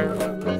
Thank you.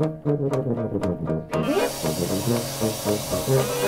えっ